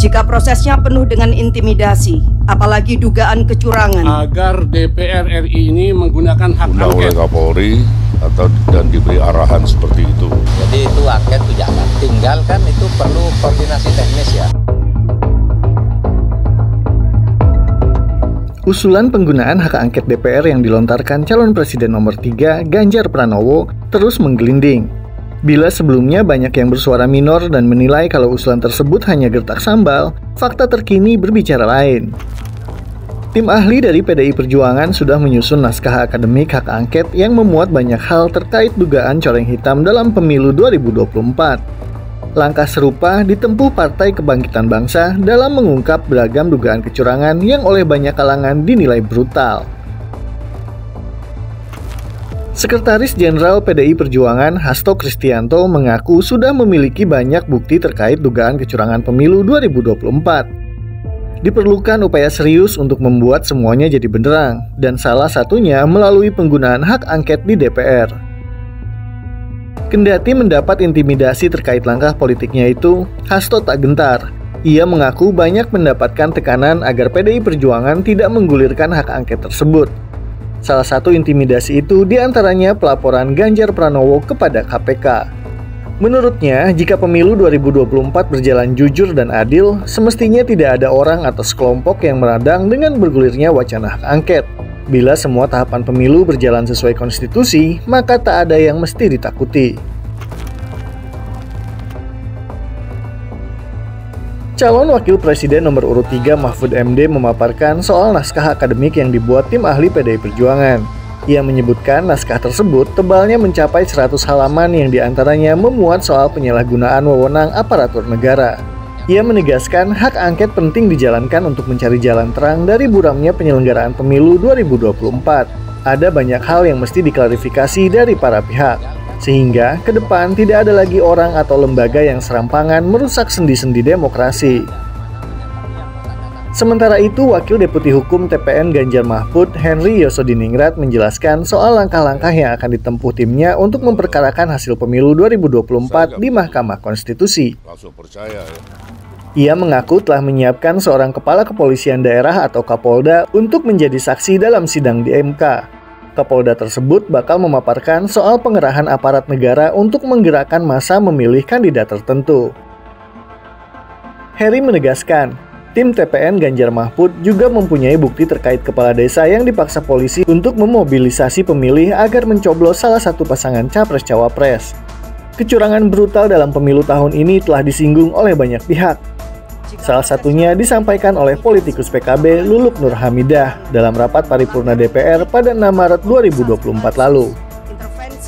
Jika prosesnya penuh dengan intimidasi, apalagi dugaan kecurangan, agar DPR RI ini menggunakan hak undang oleh angket Kapolri atau dan diberi arahan seperti itu. Jadi itu angket itu jangan. Tinggal kan itu perlu koordinasi teknis ya. Usulan penggunaan hak angket DPR yang dilontarkan calon presiden nomor 3 Ganjar Pranowo terus menggelinding. Bila sebelumnya banyak yang bersuara minor dan menilai kalau usulan tersebut hanya gertak sambal, fakta terkini berbicara lain. Tim ahli dari PDI Perjuangan sudah menyusun naskah akademik hak angket yang memuat banyak hal terkait dugaan coreng hitam dalam pemilu 2024. Langkah serupa ditempuh Partai Kebangkitan Bangsa dalam mengungkap beragam dugaan kecurangan yang oleh banyak kalangan dinilai brutal. Sekretaris Jenderal PDI Perjuangan Hasto Kristianto mengaku sudah memiliki banyak bukti terkait dugaan kecurangan pemilu 2024. Diperlukan upaya serius untuk membuat semuanya jadi benderang, dan salah satunya melalui penggunaan hak angket di DPR. Kendati mendapat intimidasi terkait langkah politiknya itu, Hasto tak gentar. Ia mengaku banyak mendapatkan tekanan agar PDI Perjuangan tidak menggulirkan hak angket tersebut. Salah satu intimidasi itu di antaranya pelaporan Ganjar Pranowo kepada KPK. Menurutnya, jika pemilu 2024 berjalan jujur dan adil, semestinya tidak ada orang atau sekelompok yang meradang dengan bergulirnya wacana hak angket. Bila semua tahapan pemilu berjalan sesuai konstitusi, maka tak ada yang mesti ditakuti. Calon Wakil Presiden nomor urut 3 Mahfud MD memaparkan soal naskah akademik yang dibuat tim ahli PDI Perjuangan. Ia menyebutkan naskah tersebut tebalnya mencapai 100 halaman yang di antaranya memuat soal penyalahgunaan wewenang aparatur negara. Ia menegaskan hak angket penting dijalankan untuk mencari jalan terang dari buramnya penyelenggaraan pemilu 2024. Ada banyak hal yang mesti diklarifikasi dari para pihak sehingga ke depan tidak ada lagi orang atau lembaga yang serampangan merusak sendi-sendi demokrasi. Sementara itu, Wakil Deputi Hukum TPN Ganjar Mahfud, Henry Yosodiningrat menjelaskan soal langkah-langkah yang akan ditempuh timnya untuk memperkarakan hasil pemilu 2024 di Mahkamah Konstitusi. percaya ya. Ia mengaku telah menyiapkan seorang kepala kepolisian daerah atau Kapolda untuk menjadi saksi dalam sidang di MK. Kapolda tersebut bakal memaparkan soal pengerahan aparat negara untuk menggerakkan masa memilih kandidat tertentu. Heri menegaskan, tim TPN Ganjar Mahfud juga mempunyai bukti terkait kepala desa yang dipaksa polisi untuk memobilisasi pemilih agar mencoblos salah satu pasangan capres-cawapres. Kecurangan brutal dalam pemilu tahun ini telah disinggung oleh banyak pihak, Salah satunya disampaikan oleh politikus PKB Luluk Nur Hamidah dalam rapat paripurna DPR pada 6 Maret 2024 lalu.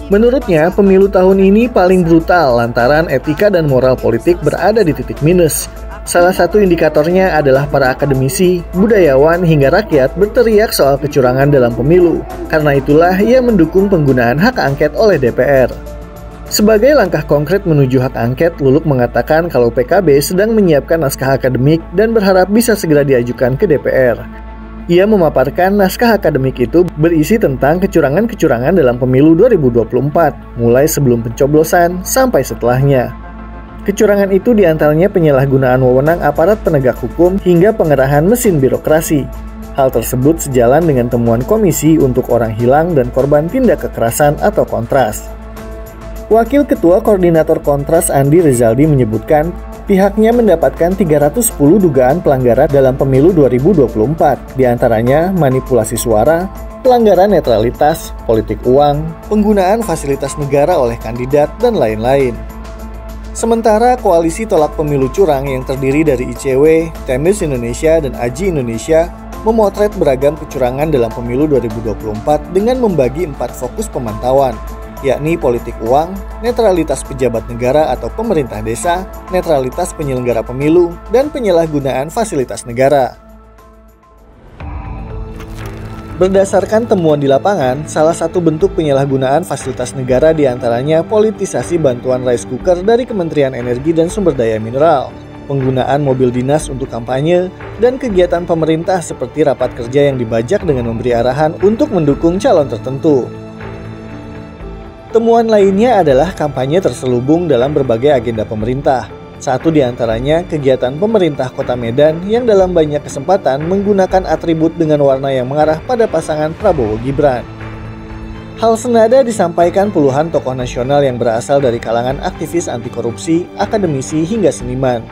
Menurutnya, pemilu tahun ini paling brutal lantaran etika dan moral politik berada di titik minus. Salah satu indikatornya adalah para akademisi, budayawan, hingga rakyat berteriak soal kecurangan dalam pemilu. Karena itulah ia mendukung penggunaan hak angket oleh DPR. Sebagai langkah konkret menuju hak angket, Luluk mengatakan kalau PKB sedang menyiapkan naskah akademik dan berharap bisa segera diajukan ke DPR. Ia memaparkan naskah akademik itu berisi tentang kecurangan-kecurangan dalam pemilu 2024, mulai sebelum pencoblosan sampai setelahnya. Kecurangan itu di antaranya penyalahgunaan wewenang aparat penegak hukum hingga pengerahan mesin birokrasi. Hal tersebut sejalan dengan temuan komisi untuk orang hilang dan korban tindak kekerasan atau kontras. Wakil Ketua Koordinator Kontras Andi Rizaldi menyebutkan pihaknya mendapatkan 310 dugaan pelanggaran dalam pemilu 2024, di antaranya manipulasi suara, pelanggaran netralitas, politik uang, penggunaan fasilitas negara oleh kandidat, dan lain-lain. Sementara koalisi tolak pemilu curang yang terdiri dari ICW, Temis Indonesia, dan Aji Indonesia memotret beragam kecurangan dalam pemilu 2024 dengan membagi empat fokus pemantauan, yakni politik uang, netralitas pejabat negara atau pemerintah desa, netralitas penyelenggara pemilu, dan penyalahgunaan fasilitas negara. Berdasarkan temuan di lapangan, salah satu bentuk penyalahgunaan fasilitas negara di antaranya politisasi bantuan rice cooker dari Kementerian Energi dan Sumber Daya Mineral, penggunaan mobil dinas untuk kampanye, dan kegiatan pemerintah seperti rapat kerja yang dibajak dengan memberi arahan untuk mendukung calon tertentu. Temuan lainnya adalah kampanye terselubung dalam berbagai agenda pemerintah. Satu di antaranya kegiatan pemerintah Kota Medan yang dalam banyak kesempatan menggunakan atribut dengan warna yang mengarah pada pasangan Prabowo Gibran. Hal senada disampaikan puluhan tokoh nasional yang berasal dari kalangan aktivis anti korupsi, akademisi hingga seniman.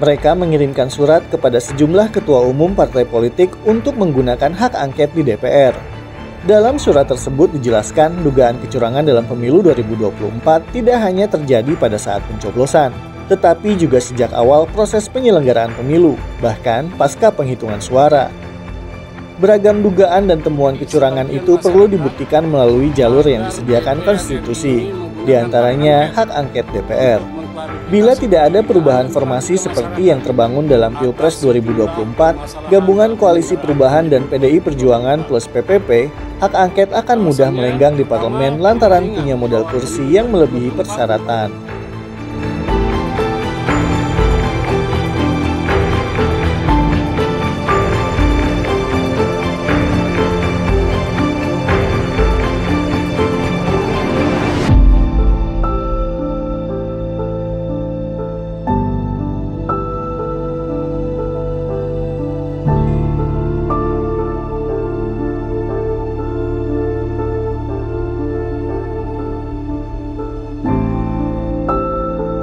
Mereka mengirimkan surat kepada sejumlah ketua umum partai politik untuk menggunakan hak angket di DPR. Dalam surat tersebut dijelaskan dugaan kecurangan dalam pemilu 2024 tidak hanya terjadi pada saat pencoblosan, tetapi juga sejak awal proses penyelenggaraan pemilu, bahkan pasca penghitungan suara. Beragam dugaan dan temuan kecurangan itu perlu dibuktikan melalui jalur yang disediakan konstitusi, di antaranya hak angket DPR. Bila tidak ada perubahan formasi seperti yang terbangun dalam Pilpres 2024, gabungan Koalisi Perubahan dan PDI Perjuangan plus PPP, hak angket akan mudah melenggang di parlemen lantaran punya modal kursi yang melebihi persyaratan.